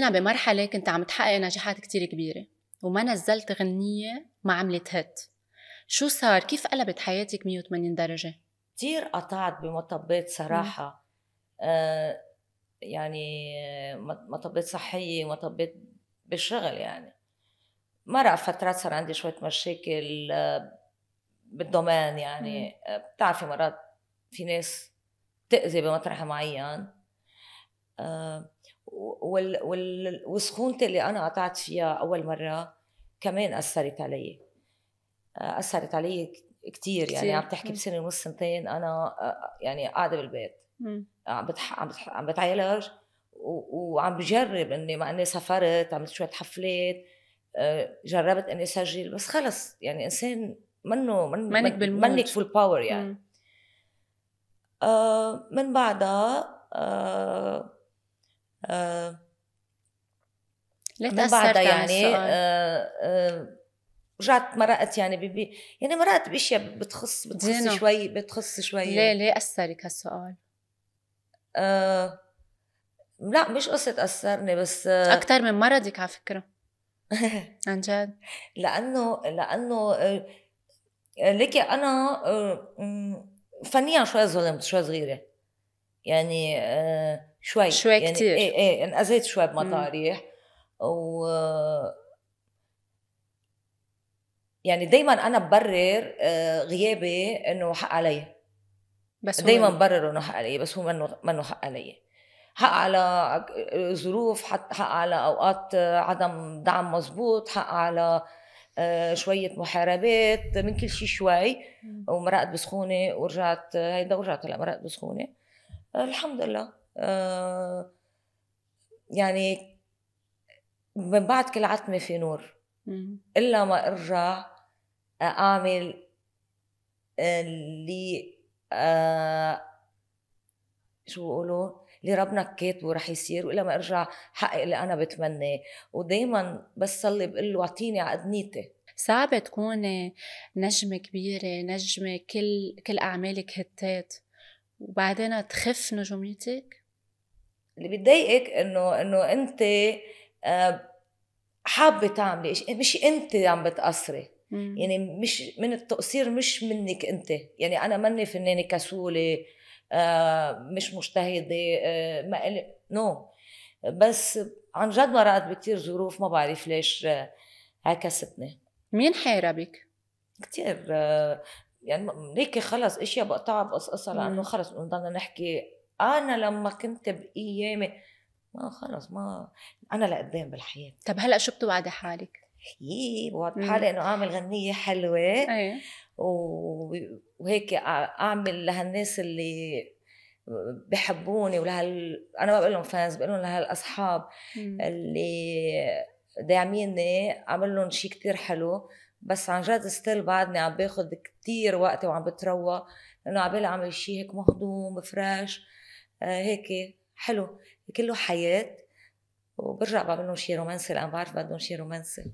أنا بمرحلة كنت عم تحقق نجاحات كتير كبيرة وما نزلت غنية ما عملت هيت. شو صار؟ كيف قلبت حياتك 180 درجة؟ كتير قطعت بمطبات صراحة. آه يعني مطبات صحية مطبات بالشغل يعني. مرة فترات صار عندي شوية مشاكل آه، بالدومين يعني. آه، بتعرفي مرات في ناس تأذي بمطرح معين. آه، وال وال وسخونتي اللي أنا قطعت فيها أول مرة كمان أثرت علي. أثرت علي كثير يعني عم تحكي بسنة ونص سنتين أنا يعني قاعدة بالبيت. عم بتح... عم, بتح... عم بتعالج و... وعم بجرب إني مع إني سافرت عملت شوية حفلات جربت إني اسجل بس خلص يعني إنسان منه من منك بالموت. منك فول باور يعني. آه من بعدها آه آه ليه من بعدها يعني آه آه رجعت مرقت يعني ببي يعني مرقت بأشياء بتخص بتخص شوي بتخص شوي. ليه ليه أثرك هالسؤال؟ آه لا مش قصة أثرني بس آه أكثر من مرضك على فكرة. عن جد. لأنه لأنه آه ليكي أنا آه فنيا شوي ظلمت شوي صغيرة. يعني آه شوي شوي يعني كتير. إيه إيه انأذيت شوي بمطاريح. و يعني دايما أنا ببرر آه، غيابي إنه حق علي. بس دايما ببرر إنه حق علي بس هو منه منه حق علي. حق على ظروف حق على أوقات عدم دعم مزبوط حق على آه، شوية محاربات من كل شيء شوي. ومرقت بسخونة ورجعت هيدا ورجعت هلأ مرقت بسخونة. الحمد لله. آه، يعني من بعد كل عتمة في نور. إلا ما أرجع أعمل اللي آه شو بقولوا؟ اللي ربنا كاتبه رح يصير وإلا ما أرجع حقق اللي أنا بتمناه ودائما بس صلي بقول له أعطيني عقد نيتي. صعب تكون نجمة كبيرة نجمة كل كل أعمالك هتات وبعدين تخف نجوميتك؟ اللي بتضايقك إنه إنه أنت آه، حابة تعملي شيء مش أنت عم بتقصري. يعني مش من التقصير مش منك أنت. يعني أنا ماني فنانة كسولة آه مش مجتهدة آه ما نو بس عن جد مرقت بكتير ظروف ما بعرف ليش عكستني مين حاربك؟ كتير آه يعني هيك خلص إشياء بقطعها بقصقصها لأنه خلص بنضلنا نحكي أنا لما كنت بأيامي ما خلص ما أنا لقدام بالحياة. طب هلأ شو بتوعدي حالك؟ يي بوعد حالي إنه أعمل غنية حلوة أيه. وهيك أعمل لهالناس اللي بحبوني ولهال أنا ما بقول لهم fans بقول لهم لهالاصحاب اللي داعميني أعمل لهم شيء كتير حلو. بس عن جد still بعدني عم باخذ كتير وقتي وعم بتروى لأنه عبالي أعمل شيء هيك مهضوم fresh هيك حلو. كله حياة وبرجع بعمل لهم شيء رومانسي لأن بعرف بدهم شيء رومانسي.